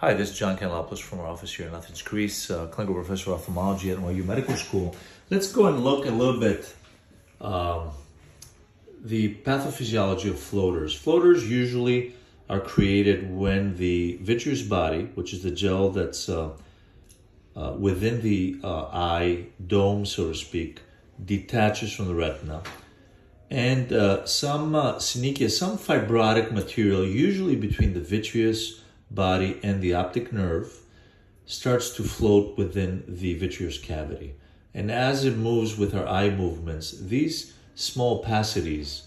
Hi, this is John Kanellopoulos from our office here in Athens, Greece, uh, clinical professor of ophthalmology at NYU Medical School. Let's go and look a little bit um, the pathophysiology of floaters. Floaters usually are created when the vitreous body, which is the gel that's uh, uh, within the uh, eye dome, so to speak, detaches from the retina. And uh, some uh, synechia, some fibrotic material, usually between the vitreous body and the optic nerve starts to float within the vitreous cavity. And as it moves with our eye movements, these small opacities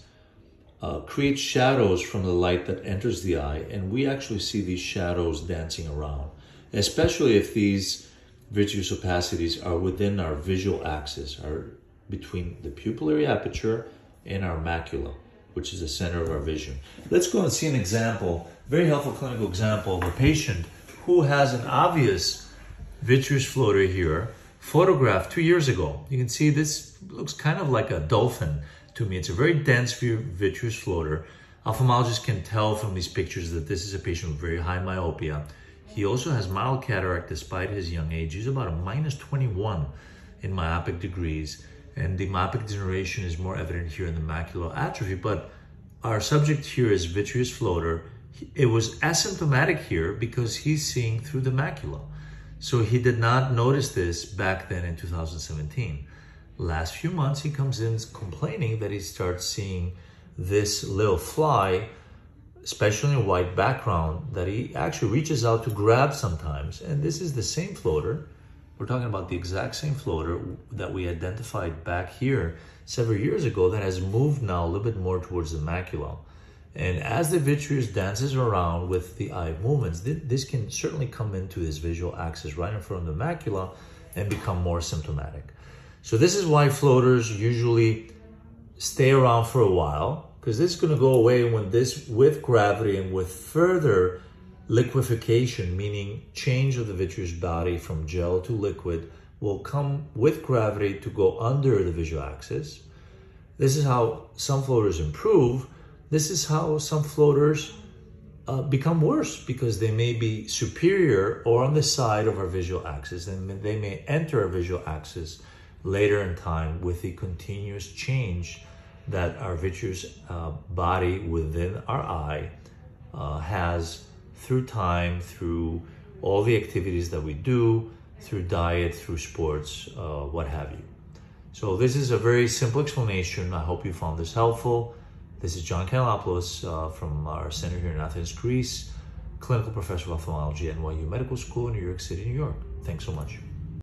uh, create shadows from the light that enters the eye, and we actually see these shadows dancing around, especially if these vitreous opacities are within our visual axis, are between the pupillary aperture and our macula which is the center of our vision. Let's go and see an example, very helpful clinical example of a patient who has an obvious vitreous floater here, photographed two years ago. You can see this looks kind of like a dolphin to me. It's a very dense vitreous floater. Ophthalmologists can tell from these pictures that this is a patient with very high myopia. He also has mild cataract despite his young age. He's about a minus 21 in myopic degrees and the myopic degeneration is more evident here in the macular atrophy. But our subject here is vitreous floater. It was asymptomatic here because he's seeing through the macula. So he did not notice this back then in 2017. Last few months, he comes in complaining that he starts seeing this little fly, especially in white background, that he actually reaches out to grab sometimes. And this is the same floater we're talking about the exact same floater that we identified back here several years ago that has moved now a little bit more towards the macula. And as the vitreous dances around with the eye movements, this can certainly come into this visual axis right in front of the macula and become more symptomatic. So this is why floaters usually stay around for a while because this is going to go away when this with gravity and with further liquefaction, meaning change of the vitreous body from gel to liquid, will come with gravity to go under the visual axis. This is how some floaters improve. This is how some floaters uh, become worse because they may be superior or on the side of our visual axis and they may enter our visual axis later in time with the continuous change that our vitreous uh, body within our eye uh, has through time, through all the activities that we do, through diet, through sports, uh, what have you. So this is a very simple explanation. I hope you found this helpful. This is John Kanellopoulos uh, from our center here in Athens, Greece, clinical professor of ophthalmology at NYU Medical School in New York City, New York. Thanks so much.